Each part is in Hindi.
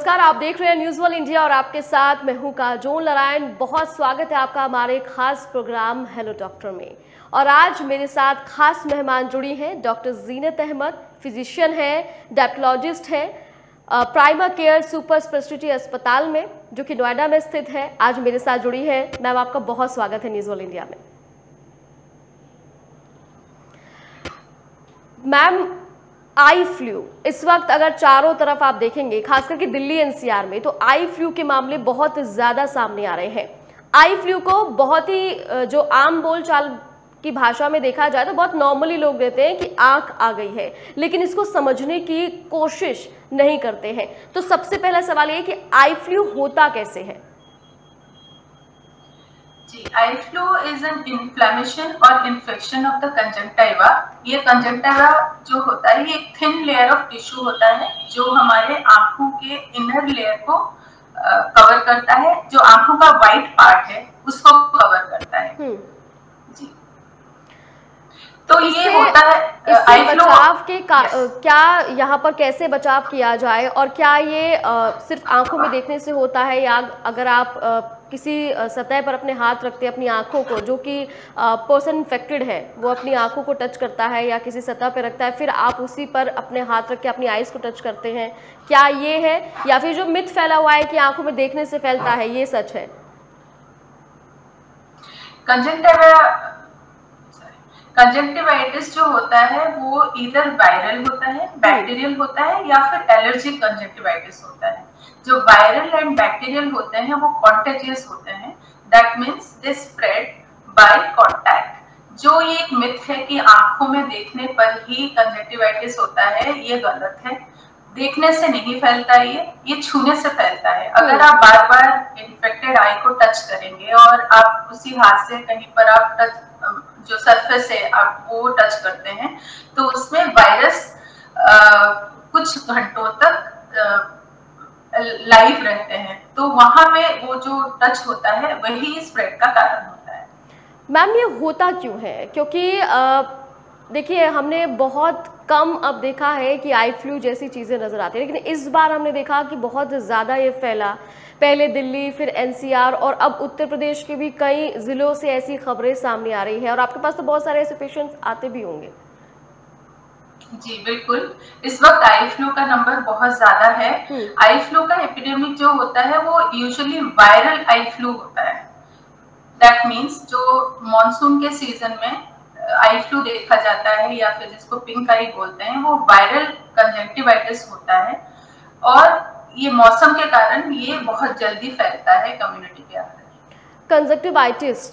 नमस्कार, आप देख रहे हैं न्यूज़ वन इंडिया और आपके साथ मैं हूँ काजोन नारायण। बहुत स्वागत है आपका हमारे खास प्रोग्राम हेलो डॉक्टर में। और आज मेरे साथ खास मेहमान जुड़ी हैं डॉक्टर जीनत अहमद फिजिशियन है डेप्टोलॉजिस्ट है प्राइमा केयर सुपर स्पेशलिटी अस्पताल में, जो कि नोएडा में स्थित है। आज मेरे साथ जुड़ी है। मैम, आपका बहुत स्वागत है न्यूज़ वन इंडिया में। मैम आई फ्लू, इस वक्त अगर चारों तरफ़ आप देखेंगे खास करके दिल्ली एनसीआर में तो आई फ्लू के मामले बहुत ज़्यादा सामने आ रहे हैं। आई फ्लू को बहुत ही जो आम बोलचाल की भाषा में देखा जाए तो बहुत नॉर्मली लोग देते हैं कि आँख आ गई है, लेकिन इसको समझने की कोशिश नहीं करते हैं। तो सबसे पहला सवाल ये कि आई फ्लू होता कैसे है? जी, eye flu is an inflammation और इन्फेक्शन ऑफ़ द कंजंक्टिवा ये कंजंक्टिवा जो होता है ये एक थिन लेयर ऑफ़ टिश्यू होता है जो हमारे आँखों के इनर लेयर को कवर करता है। जो आँखों का वाइट पार्ट है उसको कवर करता है। हम्म। जी। तो ये होता है आई बचाव के yes. क्या यहाँ पर कैसे बचाव किया जाए? और क्या ये आ, सिर्फ़ आँखों में देखने से होता है या अगर आप आ, किसी सतह पर अपने हाथ रखते हैं, अपनी आँखों को, जो कि पर्सन इन्फेक्टेड है, वो अपनी आँखों को टच करता है या किसी सतह पर रखता है, फिर आप उसी पर अपने हाथ रख के अपनी आइज़ को टच करते हैं। क्या ये है? या फिर जो मिथ फैला हुआ है कि आँखों में देखने से फैलता है, ये सच है? कंजक्टिवाइटिस जो होता है, वो इधर वायरल होता है बैक्टीरियल होता है या फिर एलर्जिक कंजक्टिवाइटिस होता है। जो वायरल एंड बैक्टीरियल होते हैं वो कॉन्टेजियस होते हैं। That means they spread by contact जो ये एक मिथ है कि आँखों में देखने पर ही कंजक्टिवाइटिस होता है ये गलत है। देखने से नहीं फैलता ये ये छूने से फैलता है। अगर आप बार बार इन्फेक्टेड आई को टच करेंगे और आप उसी हाथ से कहीं पर आप टच जो सरफेस है आप वो टच करते हैं तो उसमें वायरस कुछ घंटों तक लाइव रहते हैं। तो वहाँ में वो जो टच होता है, वही स्प्रेड का कारण होता है। मैम, ये होता क्यों है? क्योंकि देखिए, हमने बहुत कम अब देखा है कि आई फ्लू जैसी चीज़ें नज़र आती है। लेकिन इस बार हमने देखा कि बहुत ज़्यादा ये फैला। पहले दिल्ली, फिर एनसीआर और अब उत्तर प्रदेश के भी कई ज़िलों से ऐसी खबरें सामने आ रही हैं। और आपके पास तो बहुत सारे ऐसे पेशेंट्स आते भी होंगे। जी बिल्कुल। इस वक्त आई फ्लू का नंबर बहुत ज़्यादा है। आई हम्म। फ्लू का एपिडेमिक जो होता है वो यूजुअली वायरल आई फ्लू होता है। दैट मींस जो मॉनसून के सीज़न में आई फ्लू देखा जाता है या फिर जिसको पिंक आई बोलते हैं वो वायरल कंजक्टिवाइटिस होता है। और ये मौसम के कारण ये बहुत जल्दी फैलता है कम्युनिटी के अंदर। कंजक्टिवाइटिस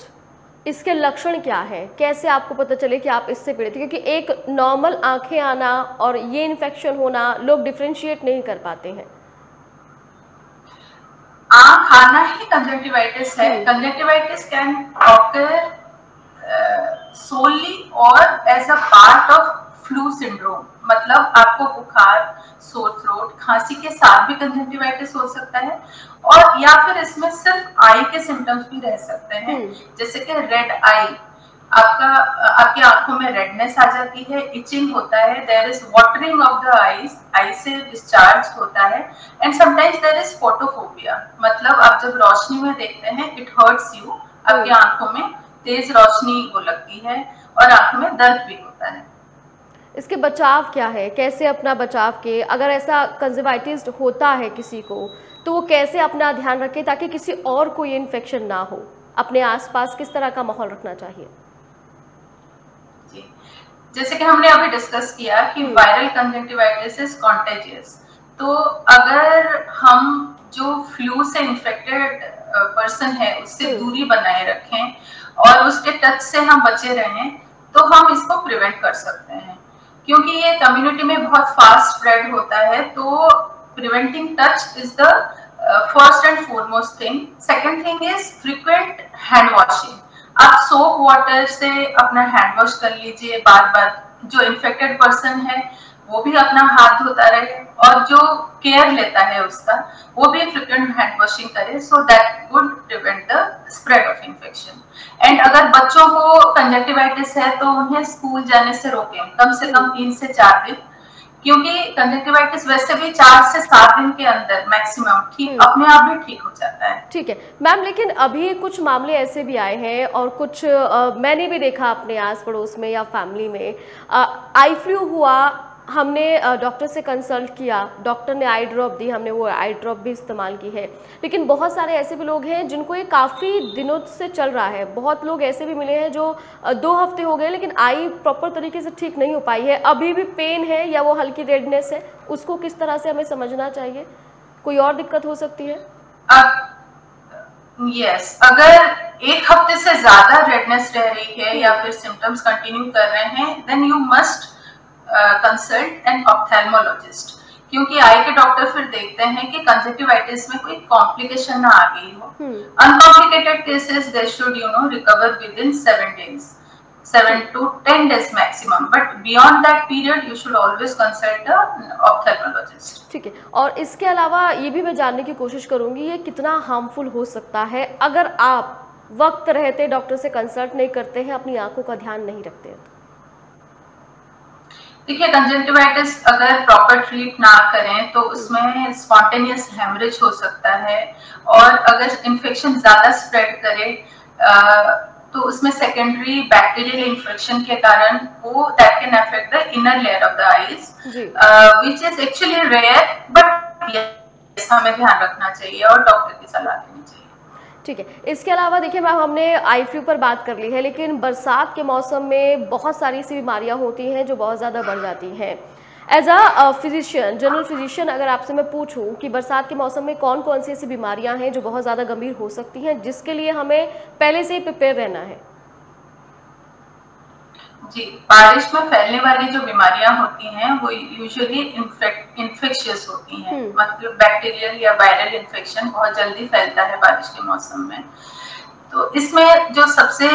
इसके लक्षण क्या है? कैसे आपको पता चले कि आप इससे पीड़ित क्योंकि एक नॉर्मल आँखें आना और ये इन्फेक्शन होना लोग डिफ्रेंशिएट नहीं कर पाते हैं। आँख आना ही कंजक्टिवाइटिस है। कंजक्टिवाइटिस कैन ऑकर सोली और as a part of flu syndrome मतलब आपको बुखार सोर थ्रोट खांसी के साथ भी कंजक्टिवाइटिस हो सकता है और या फिर इसमें सिर्फ़ आई के सिम्टम्स भी रह सकते हैं हम्म। जैसे कि रेड आई आपका आपकी आँखों में रेडनेस आ जाती है इचिंग होता है there is watering of the eyes eye से डिस्चार्ज होता है and sometimes there is photophobia मतलब आप जब रोशनी में देखते हैं इट हर्ट्स यू आपकी हम्म। आँखों में तेज रोशनी वो लगती है और आँखों में दर्द भी होता है इसके बचाव क्या है? कैसे अपना बचाव के अगर ऐसा कंजर्वाइटिस होता है किसी को तो वो कैसे अपना ध्यान रखे ताकि किसी और को ये इन्फेक्शन ना हो? अपने आसपास किस तरह का माहौल रखना चाहिए? जैसे कि हमने अभी डिस्कस किया कि वायरल कंजक्टिवाइटिस इज़ कॉन्टेजियस तो अगर हम जो फ्लू से इन्फेक्टेड पर्सन है उससे हम्म। दूरी बनाए रखें और उसके टच से हम बचे रहें तो हम इसको प्रिवेंट कर सकते हैं। क्योंकि ये कम्युनिटी में बहुत फास्ट स्प्रेड होता है तो preventing touch is the first and foremost thing second thing is frequent hand washing आप सोप वाटर से अपना हैंड वॉश कर लीजिए बार बार जो इन्फेक्टेड पर्सन है, वो भी अपना हाथ धोता रहे और जो केयर लेता है उसका, वो भी फ्रिक्वेंट हैंड वॉशिंग करे। So that would prevent the spread of infection and अगर बच्चों को कंजक्टिवाइटिस है तो उन्हें स्कूल जाने से रोकें। कम से कम तीन से चार दिन। क्योंकि कंजक्टिवाइटिस वैसे भी चार से सात दिन के अंदर मैक्सिमम ठीक हम्म। अपने आप भी ठीक हो जाता है। ठीक है। मैम लेकिन अभी कुछ मामले ऐसे भी आए हैं और कुछ आ, मैंने भी देखा अपने आस पड़ोस में या फैमिली में। आई फ्लू हुआ हमने डॉक्टर से कंसल्ट किया डॉक्टर ने आई ड्रॉप दी हमने वो आई ड्रॉप भी इस्तेमाल की है। लेकिन बहुत सारे ऐसे भी लोग हैं जिनको ये काफ़ी दिनों से चल रहा है। बहुत लोग ऐसे भी मिले हैं जो दो हफ़्ते हो गए लेकिन आई प्रॉपर तरीके से ठीक नहीं हो पाई है। अभी भी पेन है या वो हल्की रेडनेस है उसको किस तरह से हमें समझना चाहिए? कोई और दिक्कत हो सकती है? यस yes, अगर एक हफ़्ते से ज़्यादा रेडनेस रह रही है या फिर सिम्टम्स कंटिन्यू कर रहे हैं then you must consult an ophthalmologist क्योंकि आई के डॉक्टर फिर देखते हैं कि कंजक्टिवाइटिस में कोई कॉम्प्लिकेशन ना आ गई हो। Uncomplicated cases they should you know recover within seven days seven to ten days maximum. But beyond that period you should always consult a ophthalmologist. ठीक है। और इसके अलावा ये भी मैं जानने की कोशिश करूँगी ये कितना हार्मफुल हो सकता है अगर आप वक्त रहते डॉक्टर से कंसल्ट नहीं करते हैं अपनी आँखों का ध्यान नहीं रखते हैं। देखिए कंजक्टिवाइटिस अगर प्रॉपर ट्रीट ना करें तो उसमें स्पॉन्टेनियस हेमरेज हो सकता है और अगर इन्फेक्शन ज़्यादा स्प्रेड करे तो उसमें सेकेंडरी बैक्टीरियल इन्फेक्शन के कारण वो that can affect the inner layer of the eyes which is actually rare but हमें ध्यान रखना चाहिए और डॉक्टर की सलाह लेनी चाहिए। ठीक है। इसके अलावा देखिए मैम, हमने आई फ्लू पर बात कर ली है, लेकिन बरसात के मौसम में बहुत सारी ऐसी बीमारियाँ होती हैं जो बहुत ज़्यादा बढ़ जाती हैं। As a physician general physician अगर आपसे मैं पूछूँ कि बरसात के मौसम में कौन कौन सी ऐसी बीमारियाँ हैं जो बहुत ज़्यादा गंभीर हो सकती हैं, जिसके लिए हमें पहले से ही प्रिपेयर रहना है। जी बारिश में फैलने वाली जो बीमारियाँ होती हैं वो यूजुअली इन्फेक्शियस होती हैं। हम्म। मतलब बैक्टीरियल या वायरल इन्फेक्शन बहुत जल्दी फैलता है बारिश के मौसम में। तो इसमें जो सबसे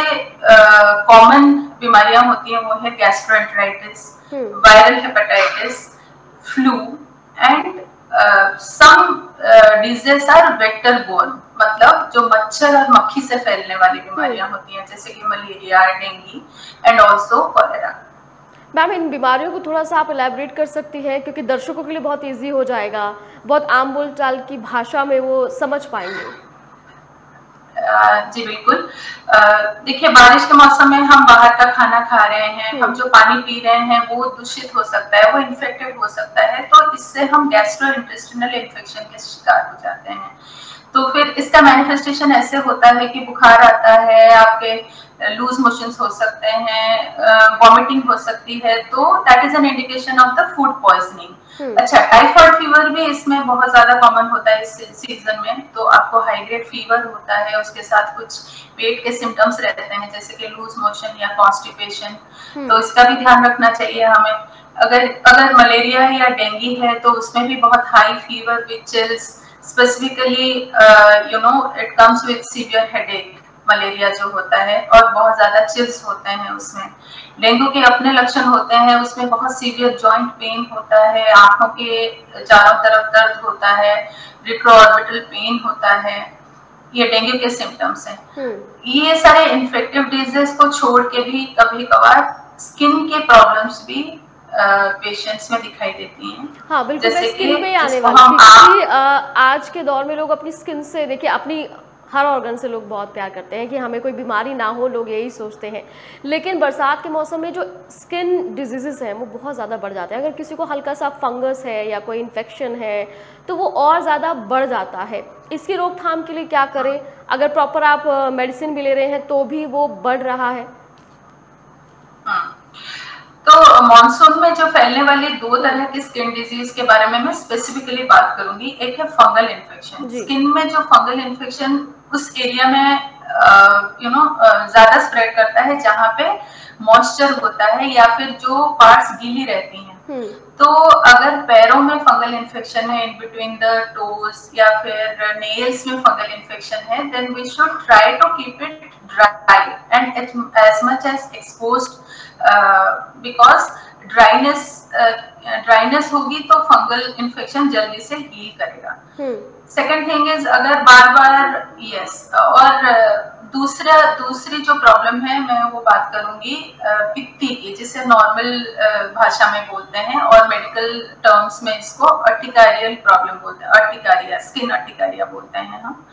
कॉमन बीमारियाँ होती हैं वो है gastroenteritis viral hepatitis flu and some diseases are vector borne मतलब जो मच्छर और मक्खी से फैलने वाली बीमारियाँ hmm. होती हैं जैसे कि malaria dengue and also cholera ma'am इन बीमारियों को थोड़ा सा आप इलेबरेट कर सकती हैं क्योंकि दर्शकों के लिए बहुत इजी हो जाएगा बहुत आम बोलचाल की भाषा में वो समझ पाएँगे जी बिल्कुल। देखिए बारिश के मौसम में हम बाहर का खाना खा रहे हैं हम हम्म। जो पानी पी रहे हैं वो दूषित हो सकता है वो इन्फेक्टेड हो सकता है तो इससे हम गैस्ट्रो इंटेस्टिनल इन्फेक्शन के शिकार हो जाते हैं। तो फिर इसका मैनिफेस्टेशन ऐसे होता है कि बुखार आता है आपके लूज मोशंस हो सकते हैं वॉमिटिंग हो सकती है तो that is an indication of the food poisoning अच्छा टाइफाइड फीवर भी इसमें बहुत ज़्यादा कॉमन होता है इस सीज़न में तो आपको हाई ग्रेड फीवर होता है उसके साथ कुछ पेट के सिम्टम्स रहते हैं जैसे कि लूज मोशन या कॉन्स्टिपेशन हम्म। तो इसका भी ध्यान रखना चाहिए हमें। अगर अगर मलेरिया है या डेंगू है तो उसमें भी बहुत high fever with chills specifically you know it comes with severe headache malaria जो होता है और बहुत ज़्यादा चिल्स होते हैं उसमें। डेंगू के अपने लक्षण होते हैं उसमें बहुत सीवियर जॉइंट पेन होता है आँखों के चारों तरफ़ दर्द होता है रिट्रोऑर्बिटल पेन होता है ये डेंगू के सिम्टम्स हैं। हम्म। ये सारे इन्फेक्टिव डिज़ीज़ को छोड़ के भी कभी कभार स्किन के प्रॉब्लम्स भी पेशेंट्स में दिखाई देती हैं। हाँ बिल्कुल जैसे स्किन में आने वाली आज के दौर में लोग अपनी स्किन से देखिए अपनी हर ऑर्गन से लोग बहुत प्यार करते हैं कि हमें कोई बीमारी ना हो लोग यही सोचते हैं। लेकिन बरसात के मौसम में जो स्किन डिज़ीज़ हैं वो बहुत ज़्यादा बढ़ जाते हैं। अगर किसी को हल्का सा फंगस है या कोई इन्फेक्शन है तो वो और ज़्यादा बढ़ जाता है। इसकी रोकथाम के लिए क्या करें? अगर प्रॉपर आप मेडिसिन भी ले रहे हैं तो भी वो बढ़ रहा है। हाँ। तो मानसून में जो फैलने वाली दो तरह की स्किन डिज़ीज़ के बारे में मैं स्पेसिफिकली बात करूँगी। एक है फंगल इन्फेक्शन स्किन में जो फंगल इन्फेक्शन उस एरिया में यू नो ज़्यादा स्प्रेड करता है जहाँ पे मॉइस्चर होता है या फिर जो पार्ट्स गीली रहती हैं हम्म। तो अगर पैरों में फंगल इन्फेक्शन है इन बिटवीन द टोज या फिर नेल्स में फंगल इन्फेक्शन है then we should try to keep it dry and as much as exposed because dryness dryness होगी तो फंगल इन्फेक्शन जल्दी से हील करेगा। सेकेंड थिंग इज़ अगर बार बार यस और दूसरा दूसरी जो प्रॉब्लम है मैं वो बात करूँगी पित्ती की जिसे नॉर्मल भाषा में बोलते हैं और मेडिकल टर्म्स में इसको अर्टिकारियल प्रॉब्लम बोलते हैं अर्टिकारिया स्किन अर्टिकारिया बोलते हैं हम।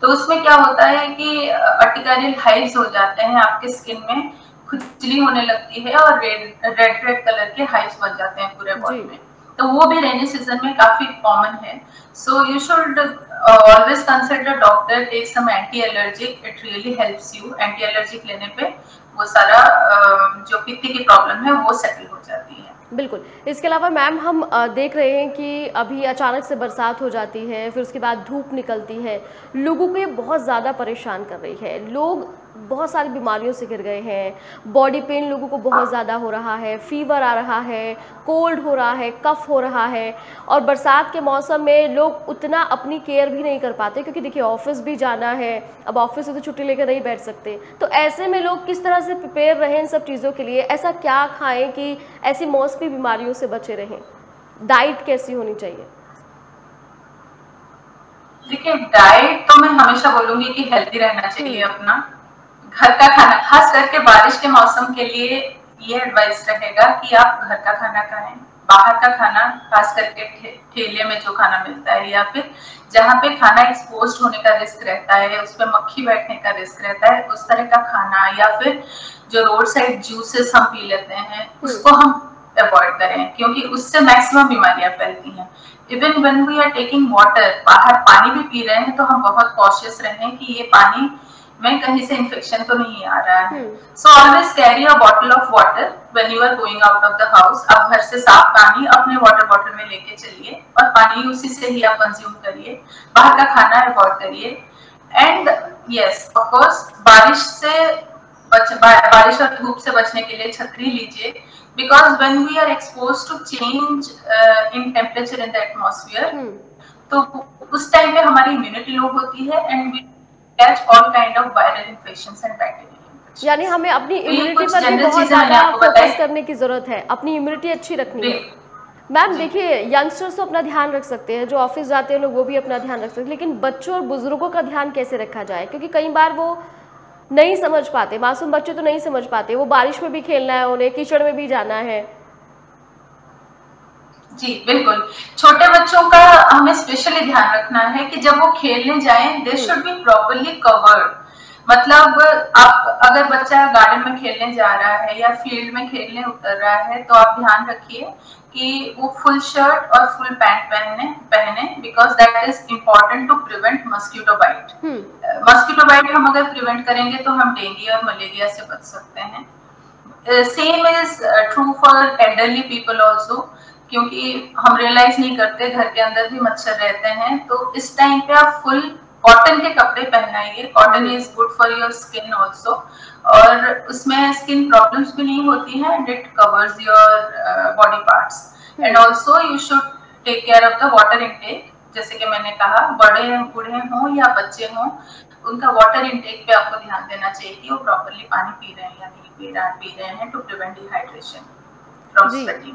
तो उसमें क्या होता है कि अर्टिकारियल हाइव्स हो जाते हैं आपके स्किन में खुजली होने लगती है और रेड रेड रेड कलर के हाइव्स बन जाते हैं पूरे बॉडी में। तो वो भी रेनी सीज़न में काफ़ी कॉमन है। So you should always consult doctor take some anti allergic it really helps you anti allergic लेने पे वो सारा uh, जो पित्ती की प्रॉब्लम है वो सेटल हो जाती है। बिल्कुल। इसके अलावा मैम हम देख रहे हैं कि अभी अचानक से बरसात हो जाती है फिर उसके बाद धूप निकलती है। लोगों को ये बहुत ज़्यादा परेशान कर रही है। लोग बहुत सारी बीमारियों से गिर गए हैं। बॉडी पेन लोगों को बहुत ज़्यादा हो रहा है। फीवर आ रहा है। कोल्ड हो रहा है। कफ हो रहा है। और बरसात के मौसम में लोग उतना अपनी केयर भी नहीं कर पाते क्योंकि देखिए ऑफ़िस भी जाना है। अब ऑफ़िस से तो छुट्टी लेकर नहीं बैठ सकते। तो ऐसे में लोग किस तरह से प्रिपेयर रहें इन सब चीज़ों के लिए? ऐसा क्या खाएँ कि ऐसी मौसमी बीमारियों से बचे रहें? डाइट कैसी होनी चाहिए? देखिए डाइट तो मैं हमेशा बोलूँगी कि हेल्दी रहना चाहिए हम्म। अपना। घर का खाना खास करके बारिश के मौसम के लिए ये एडवाइस रहेगा कि आप घर का खाना खाएँ बाहर का खाना खास करके ठेले में जो खाना मिलता है या फिर जहाँ पे खाना एक्सपोज होने का रिस्क रहता है उस पर मक्खी बैठने का रिस्क रहता है उस तरह का खाना या फिर जो रोड साइड जूसेस हम पी लेते हैं हम्म। उसको हम अवॉइड करें क्योंकि उससे मैक्सिमम बीमारियाँ फैलती हैं even when we are taking water बाहर पानी भी पी रहे हैं तो हम बहुत कॉशियस रहें कि ये पानी में कहीं से इन्फेक्शन तो नहीं आ रहा है। So always carry a bottle of water when you are going out of the house आप घर से साफ़ पानी अपने वाटर बॉटल में लेके चलिए और पानी उसी से ही आप कंज्यूम करिए। बाहर का खाना अवॉइड करिए। एंड यस ऑफ़ कोर्स बारिश से बच बारिश और धूप से बचने के लिए छतरी लीजिए। Because when we are expose to change in temperature in the atmosphere तो उस टाइम पे हमारी इम्यूनिटी लो होती है and we catch all kind of viral infections and bacterial यानी हमें अपनी इम्यूनिटी पर भी बहुत ज़्यादा फोकस करने की ज़रूरत है। अपनी इम्यूनिटी अच्छी रखनी है। मैम देखिए यंगस्टर्स तो अपना ध्यान रख सकते हैं जो ऑफ़िस जाते हैं लोग वो भी अपना ध्यान रख सकते हैं। लेकिन बच्चों और बुज़ुर्गों का ध्यान कैसे रखा जाए? क्योंकि कई बार वो नहीं समझ पाते। मासूम बच्चे तो नहीं समझ पाते। वो बारिश में भी खेलना है उन्हें कीचड़ में भी जाना है। जी बिल्कुल। छोटे बच्चों का हमें स्पेशली ध्यान रखना है कि जब वो खेलने जाएँ they should be properly covered मतलब आप अगर बच्चा गार्डन में खेलने जा रहा है या फ़ील्ड में खेलने उतर रहा है तो आप ध्यान रखिए कि वो फुल शर्ट और फुल पैंट पहने पहने because that is important to prevent mosquito bite mosquito bite हम अगर प्रिवेंट करेंगे तो हम डेंगू और मलेरिया से बच सकते हैं। Same is true for elderly people also क्योंकि हम रियलाइज़ नहीं करते घर के अंदर भी मच्छर रहते हैं तो इस टाइम पे आप फुल कॉटन के कपड़े पहनाइए। Cotton is good for your skin also और उसमें स्किन प्रॉब्लम्स भी नहीं होती हैं and it covers your body parts and also you should take care of the water intake जैसे कि मैंने कहा बड़े बूढ़े हों या बच्चे हों उनका वाटर इनटेक पे आपको ध्यान देना चाहिए कि वो प्रॉपरली पानी पी रहे हैं या नहीं पी रहे पी रहे हैं to prevent dehydration from sweating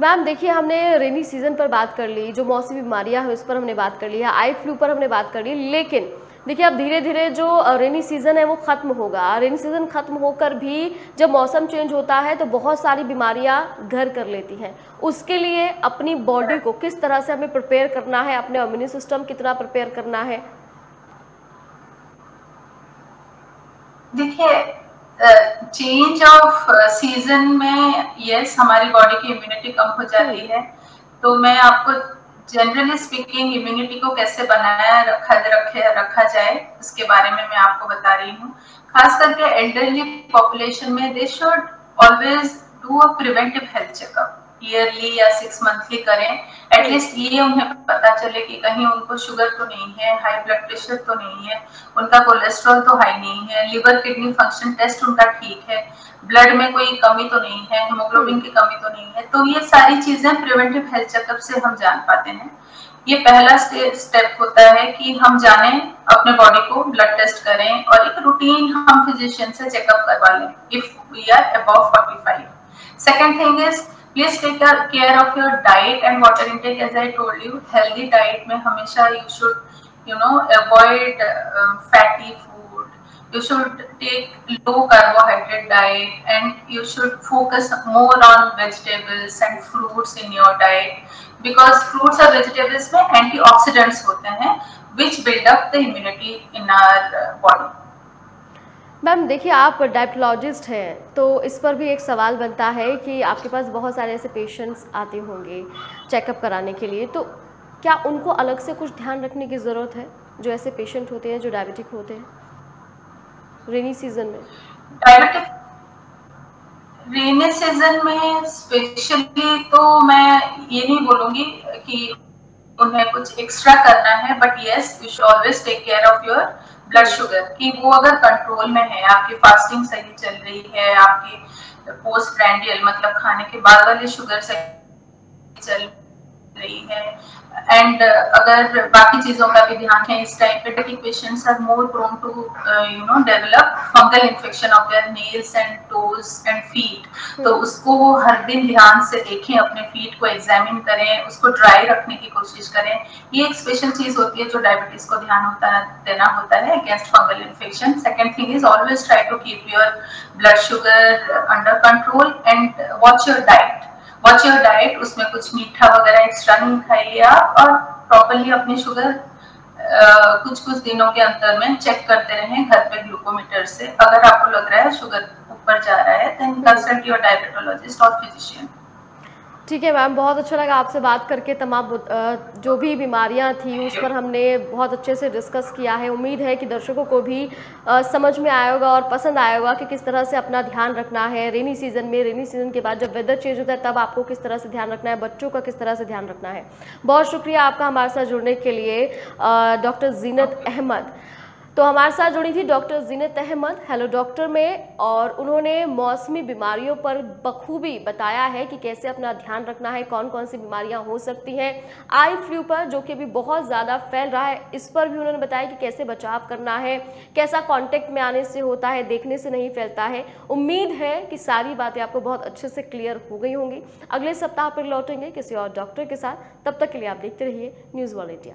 ma'am, देखिए, हमने रेनी सीज़न पर बात कर ली, जो मौसमी बीमारियाँ हैं, उस पर हमने बात कर ली है आई फ्लू पर हमने बात कर ली, लेकिन देखिए, अब धीरे धीरे जो रेनी सीज़न है, वो ख़त्म होगा। रेनी सीज़न ख़त्म होकर भी जब मौसम चेंज होता है तो बहुत सारी बीमारियाँ घर कर लेती हैं। उसके लिए अपनी बॉडी को किस तरह से हमें प्रिपेयर करना है, अपने इम्यूनी सिस्टम कितना प्रिपेयर करना है? देखिए चेंज ऑफ़ सीज़न में यस हमारी बॉडी की इम्यूनिटी कम हो जाती है। तो मैं आपको जनरली स्पीकिंग इम्यूनिटी को कैसे बनाया रखा, रखे, रखा जाए, उसके बारे में मैं आपको बता रही हूँ। खास करके एल्डरली पॉपुलेशन में they should always do a preventive health checkup yearly या सिक्स मंथली करें एटलीस्ट ये उन्हें पता चले कि कहीं उनको शुगर तो नहीं है हाई ब्लड प्रेशर तो नहीं है उनका कोलेस्ट्रॉल तो हाई नहीं है लिवर किडनी फ़ंक्शन टेस्ट उनका ठीक है ब्लड में कोई कमी तो नहीं है हेमोग्लोबिन की कमी तो नहीं है तो ये सारी चीज़ें प्रिवेंटिव हेल्थ चेकअप से हम जान पाते हैं। ये पहला स्टेप होता है कि हम जाने अपने बॉडी को ब्लड टेस्ट करें और एक रूटीन हम फिजिशियन से चेकअप करवा लें if we are above 45 second thing is please take care of your diet and water intake as I told you healthy diet में हमेशा you should you know avoid fatty food you should take low carbohydrate diet and you should focus more on vegetables and fruits in your diet because fruits और vegetables में antioxidants होते हैं build up the immunity in our body ma'am, देखिए, आप डायबिटोलॉजिस्ट हैं तो इस पर भी एक सवाल बनता है कि आपके पास बहुत सारे ऐसे पेशेंट्स आते होंगे चेकअप कराने के लिए तो क्या उनको अलग से कुछ ध्यान रखने की ज़रूरत है, जो ऐसे पेशेंट होते हैं, जो डायबिटिक होते हैं? रेनी सीज़न में। डायबिटिक रेनी सीज़न में स्पेशली तो मैं ये नहीं बोलूँगी कि उन्हें कुछ एक्स्ट्रा करना है but yes you should always take care of your blood sugar कि वो अगर कंट्रोल में है, आपकी फास्टिंग सही चल रही है, आपकी पोस्ट ब्रैंडियल मतलब खाने के बाद वाली शुगर सही चल रही है एंड uh, अगर बाकी चीज़ों का भी ध्यान है इस टाइम पे diabetic patients are more prone to you know develop fungal infection of their nails and toes and feet तो उसको वो हर दिन ध्यान से देखें अपने फीट को एग्जामिन करें उसको ड्राई रखने की कोशिश करें। ये एक स्पेशल चीज़ होती है जो डायबिटीज़ को ध्यान होता है देना होता है against fungal infection second thing is always try to keep your blood sugar under control and watch your diet watch your diet उसमें कुछ मीठा वगैरह एक्स्ट्रा नहीं खाइए आप और प्रॉपरली अपने शुगर कुछ कुछ दिनों के अंतर में चेक करते रहे घर पे ग्लूकोमीटर से। अगर आपको लग रहा है शुगर ऊपर जा रहा है देन कंसल्ट योर डायबिटोलॉजिस्ट और फिजिशियन ठीक है, मैम, बहुत अच्छा लगा आपसे बात करके। तमाम जो भी बीमारियाँ थी, उस पर हमने बहुत अच्छे से डिस्कस किया है। उम्मीद है कि दर्शकों को भी समझ में आया होगा और पसंद आया होगा कि किस तरह से अपना ध्यान रखना है रेनी सीज़न में। रेनी सीज़न के बाद जब वेदर चेंज होता है, तब आपको किस तरह से ध्यान रखना है, बच्चों का किस तरह से ध्यान रखना है। बहुत शुक्रिया आपका हमारे साथ जुड़ने के लिए डॉक्टर जीनत अहमद। तो हमारे साथ जुड़ी थी doctor Zeenat Ahmed, hello doctor में, और उन्होंने मौसमी बीमारियों पर बखूबी बताया है कि कैसे अपना ध्यान रखना है कौन कौन सी बीमारियाँ हो सकती हैं। आई फ्लू पर, जो कि अभी बहुत ज़्यादा फैल रहा है, इस पर भी उन्होंने बताया कि कैसे बचाव करना है, कैसा कॉन्टेक्ट में आने से होता है, देखने से नहीं फैलता है। उम्मीद है कि सारी बातें आपको बहुत अच्छे से क्लियर हो गई होंगी। अगले सप्ताह पर लौटेंगे किसी और डॉक्टर के साथ। तब तक के लिए आप देखते रहिए न्यूज़ वॉल इंडिया।